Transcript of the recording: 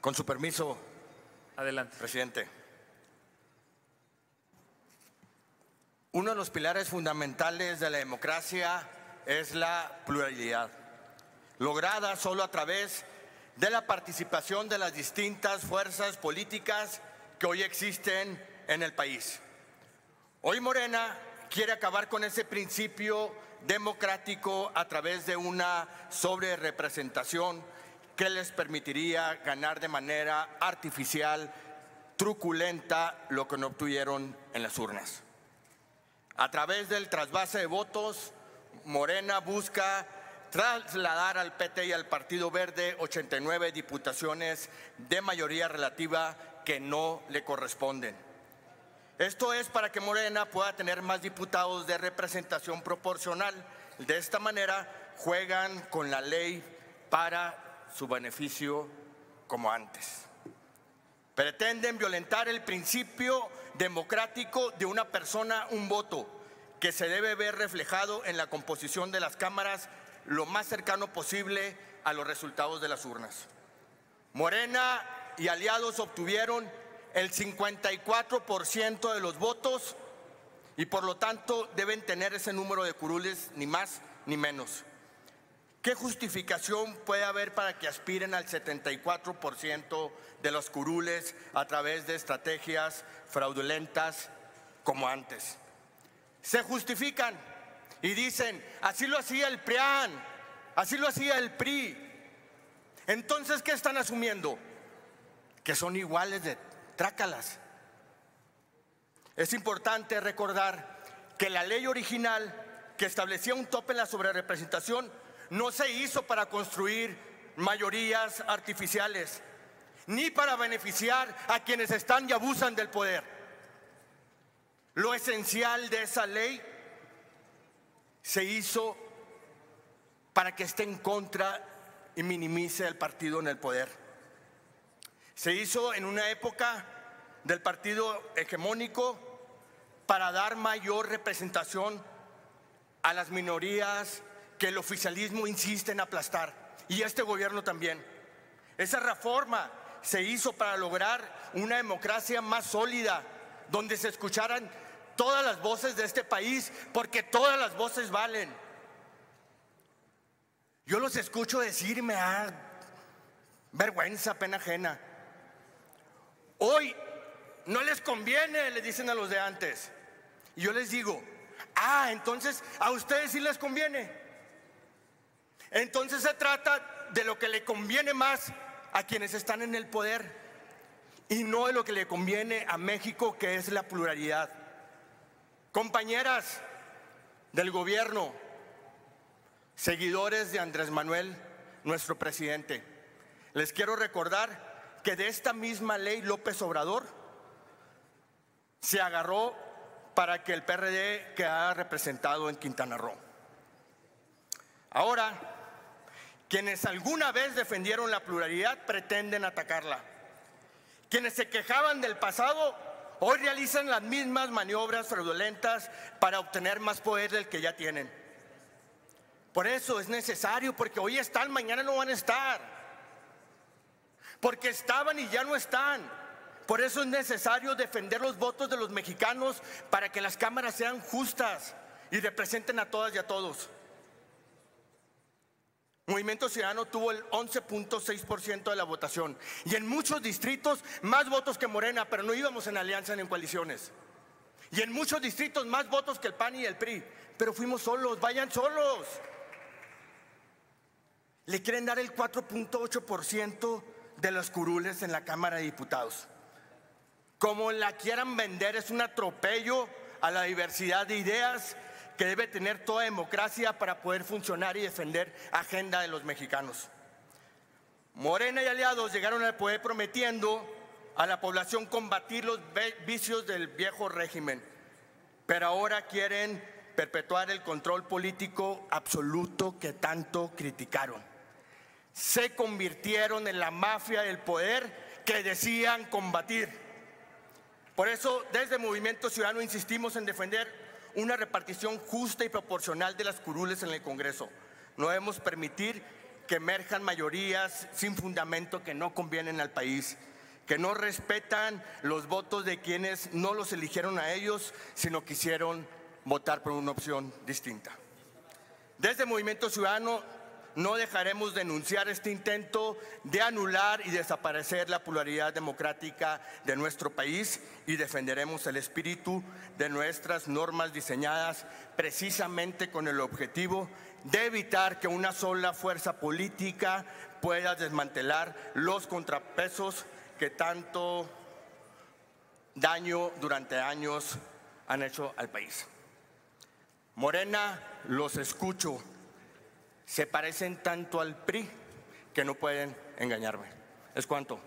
Con su permiso, Adelante. presidente. Uno de los pilares fundamentales de la democracia es la pluralidad, lograda solo a través de la participación de las distintas fuerzas políticas que hoy existen en el país. Hoy Morena quiere acabar con ese principio democrático a través de una sobrerepresentación que les permitiría ganar de manera artificial, truculenta, lo que no obtuvieron en las urnas. A través del trasvase de votos, Morena busca trasladar al PT y al Partido Verde 89 diputaciones de mayoría relativa que no le corresponden. Esto es para que Morena pueda tener más diputados de representación proporcional. De esta manera juegan con la ley para su beneficio como antes. Pretenden violentar el principio democrático de una persona, un voto, que se debe ver reflejado en la composición de las cámaras lo más cercano posible a los resultados de las urnas. Morena y aliados obtuvieron el 54% de los votos y por lo tanto deben tener ese número de curules ni más ni menos. ¿Qué justificación puede haber para que aspiren al 74% de los curules a través de estrategias fraudulentas como antes? Se justifican y dicen, así lo hacía el PRIAN, así lo hacía el PRI. Entonces, ¿qué están asumiendo? Que son iguales de trácalas. Es importante recordar que la ley original que establecía un tope en la sobrerepresentación no se hizo para construir mayorías artificiales, ni para beneficiar a quienes están y abusan del poder. Lo esencial de esa ley se hizo para que esté en contra y minimice el partido en el poder. Se hizo en una época del partido hegemónico para dar mayor representación a las minorías que el oficialismo insiste en aplastar y este gobierno también. Esa reforma se hizo para lograr una democracia más sólida, donde se escucharan todas las voces de este país, porque todas las voces valen. Yo los escucho decirme, ah, vergüenza, pena ajena. Hoy no les conviene, le dicen a los de antes. Y yo les digo, ah, entonces a ustedes sí les conviene. Entonces se trata de lo que le conviene más a quienes están en el poder y no de lo que le conviene a México, que es la pluralidad. Compañeras del gobierno, seguidores de Andrés Manuel, nuestro presidente, les quiero recordar que de esta misma ley López Obrador se agarró para que el PRD quedara representado en Quintana Roo. Ahora, quienes alguna vez defendieron la pluralidad pretenden atacarla. Quienes se quejaban del pasado hoy realizan las mismas maniobras fraudulentas para obtener más poder del que ya tienen. Por eso es necesario, porque hoy están, mañana no van a estar. Porque estaban y ya no están. Por eso es necesario defender los votos de los mexicanos para que las cámaras sean justas y representen a todas y a todos. Movimiento Ciudadano tuvo el 11.6% de la votación y en muchos distritos más votos que Morena, pero no íbamos en alianza ni en coaliciones. Y en muchos distritos más votos que el PAN y el PRI, pero fuimos solos, vayan solos. Le quieren dar el 4.8% de los curules en la Cámara de Diputados. Como la quieran vender, es un atropello a la diversidad de ideas que debe tener toda democracia para poder funcionar y defender agenda de los mexicanos. Morena y aliados llegaron al poder prometiendo a la población combatir los vicios del viejo régimen, pero ahora quieren perpetuar el control político absoluto que tanto criticaron. Se convirtieron en la mafia del poder que decían combatir. Por eso, desde Movimiento Ciudadano insistimos en defender una repartición justa y proporcional de las curules en el Congreso. No debemos permitir que emerjan mayorías sin fundamento que no convienen al país, que no respetan los votos de quienes no los eligieron a ellos, sino quisieron votar por una opción distinta. Desde Movimiento Ciudadano no dejaremos denunciar este intento de anular y desaparecer la pluralidad democrática de nuestro país y defenderemos el espíritu de nuestras normas diseñadas precisamente con el objetivo de evitar que una sola fuerza política pueda desmantelar los contrapesos que tanto daño durante años han hecho al país. Morena, los escucho se parecen tanto al PRI que no pueden engañarme. Es cuanto.